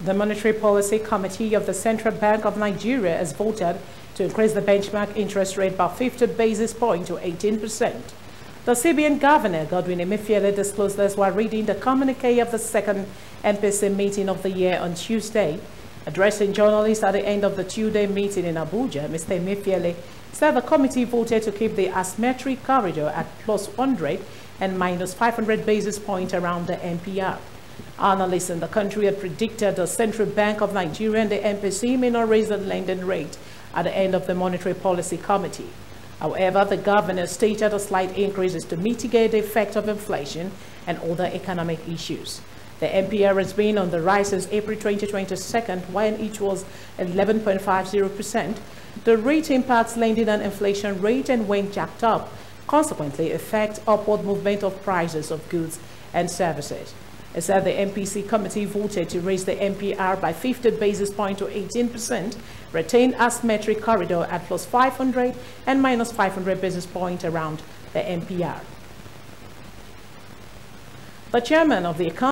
The Monetary Policy Committee of the Central Bank of Nigeria has voted to increase the benchmark interest rate by 50 basis points to 18%. The CBN Governor, Godwin Emefiele, disclosed this while reading the communique of the second MPC meeting of the year on Tuesday. Addressing journalists at the end of the two-day meeting in Abuja, Mr. Emefiele said the committee voted to keep the asymmetric corridor at plus 100 and minus 500 basis points around the MPR. Analysts in the country had predicted the Central Bank of Nigeria and the MPC may not raise the lending rate at the end of the Monetary Policy Committee. However, the governor stated a slight increase is to mitigate the effect of inflation and other economic issues. The MPR has been on the rise since April 2022 when it was 11.50%. The rate impacts lending and inflation rate and when jacked up, consequently affect upward movement of prices of goods and services. It said the MPC committee voted to raise the MPR by 50 basis points to 18%, retain asymmetric corridor at plus 500 and minus 500 basis points around the MPR. The chairman of the